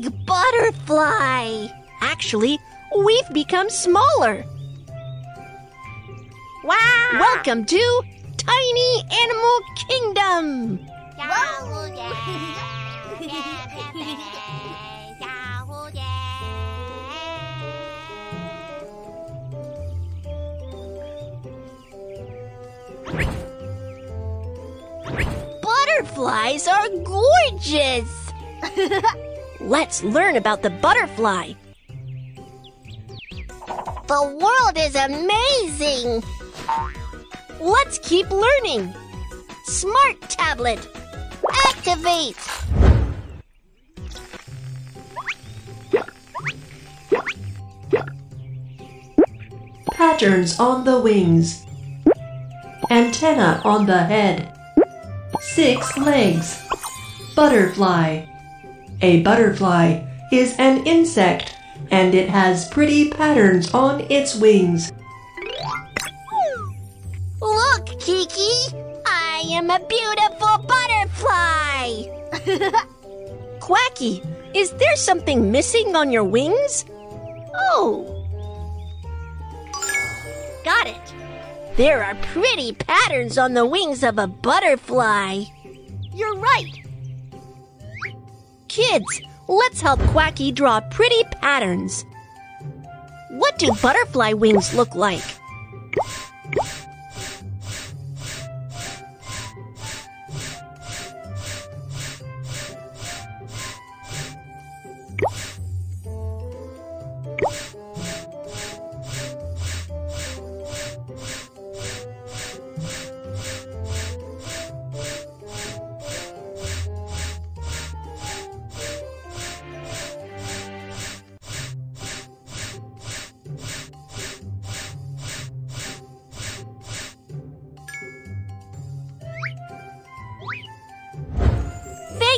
big butterfly. Actually, we've become smaller. Wow! Welcome to Tiny Animal Kingdom. Butterflies are gorgeous. Let's learn about the butterfly. The world is amazing. Let's keep learning. Smart tablet. Activate. Patterns on the wings. Antenna on the head. Six legs. Butterfly. A butterfly is an insect and it has pretty patterns on its wings. Look, Kiki. I am a beautiful butterfly. Quacky, is there something missing on your wings? Oh. Got it. There are pretty patterns on the wings of a butterfly. You're right. Kids, let's help Quacky draw pretty patterns. What do butterfly wings look like?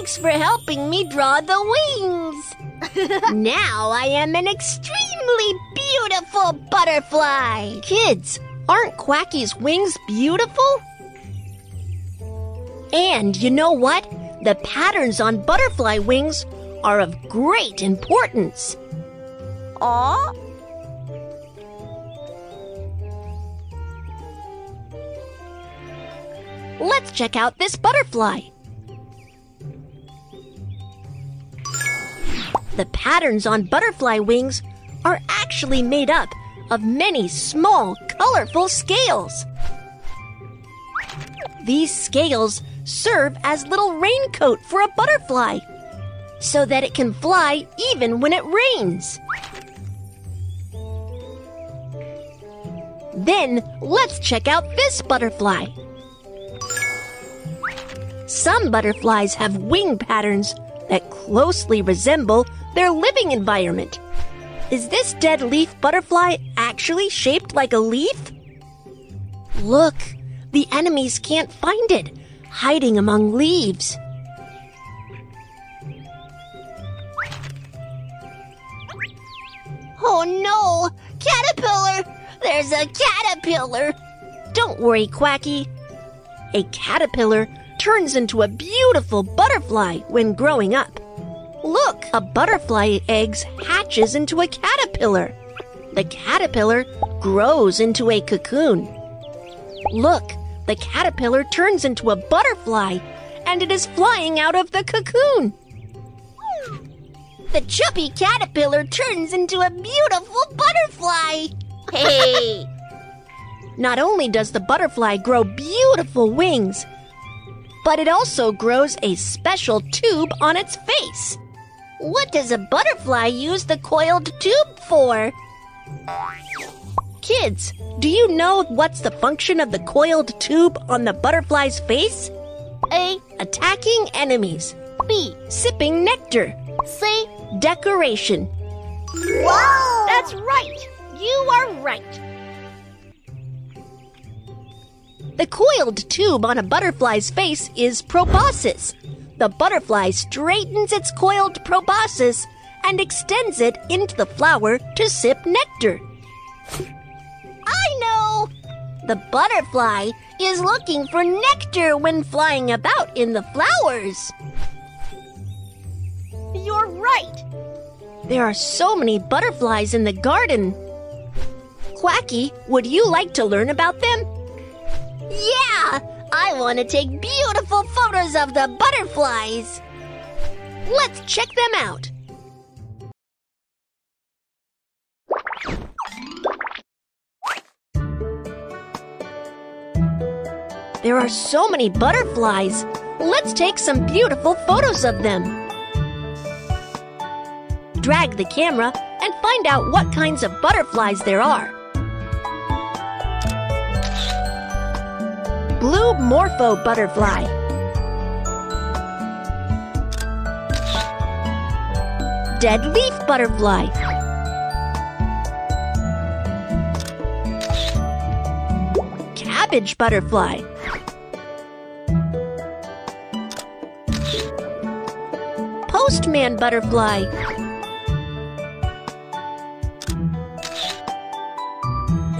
Thanks for helping me draw the wings. now I am an extremely beautiful butterfly. Kids, aren't Quacky's wings beautiful? And you know what? The patterns on butterfly wings are of great importance. Aw. Let's check out this butterfly. The patterns on butterfly wings are actually made up of many small, colorful scales. These scales serve as little raincoat for a butterfly so that it can fly even when it rains. Then let's check out this butterfly. Some butterflies have wing patterns that closely resemble their living environment. Is this dead leaf butterfly actually shaped like a leaf? Look, the enemies can't find it, hiding among leaves. Oh no! Caterpillar! There's a caterpillar! Don't worry, Quacky. A caterpillar turns into a beautiful butterfly when growing up. A butterfly eggs hatches into a caterpillar. The caterpillar grows into a cocoon. Look, the caterpillar turns into a butterfly and it is flying out of the cocoon. The chubby caterpillar turns into a beautiful butterfly! Hey! Not only does the butterfly grow beautiful wings, but it also grows a special tube on its face. What does a butterfly use the coiled tube for? Kids, do you know what's the function of the coiled tube on the butterfly's face? A. Attacking enemies. B. Sipping nectar. C. Decoration. Wow! That's right! You are right! The coiled tube on a butterfly's face is proboscis. The butterfly straightens its coiled proboscis and extends it into the flower to sip nectar. I know! The butterfly is looking for nectar when flying about in the flowers. You're right. There are so many butterflies in the garden. Quacky, would you like to learn about them? Yeah! I want to take beautiful photos of the butterflies. Let's check them out. There are so many butterflies. Let's take some beautiful photos of them. Drag the camera and find out what kinds of butterflies there are. Blue Morpho Butterfly. Dead Leaf Butterfly. Cabbage Butterfly. Postman Butterfly.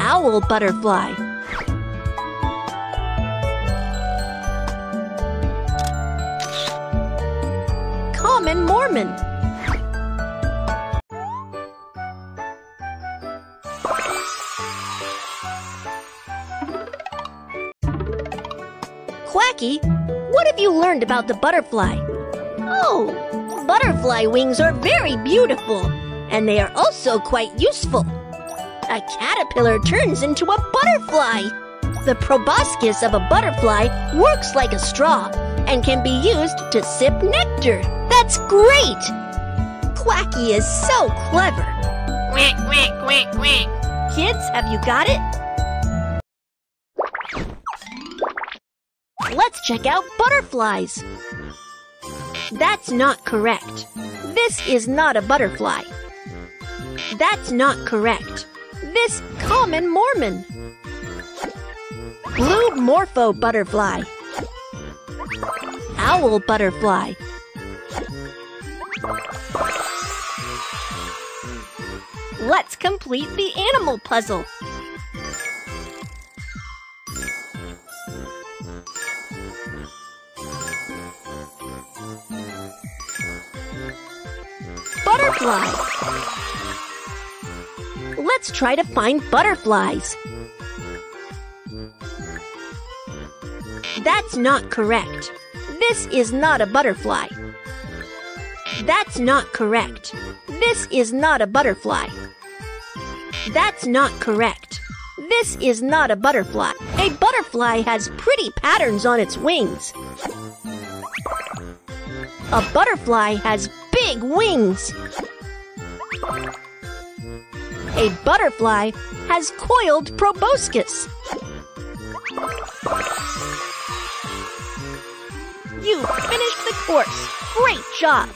Owl Butterfly Common Mormon Quacky, what have you learned about the butterfly? Oh, butterfly wings are very beautiful, and they are also quite useful. A caterpillar turns into a butterfly. The proboscis of a butterfly works like a straw and can be used to sip nectar. That's great! Quacky is so clever. Quack, quack, quack, quack. Kids, have you got it? Let's check out butterflies. That's not correct. This is not a butterfly. That's not correct. This common Mormon. Blue Morpho butterfly. Owl butterfly. Let's complete the animal puzzle. Butterfly. Let's try to find butterflies. That's not correct. This is not a butterfly. That's not correct. This is not a butterfly. That's not correct. This is not a butterfly. A butterfly has pretty patterns on its wings. A butterfly has big wings. A butterfly has coiled proboscis. You finished the course. Great job!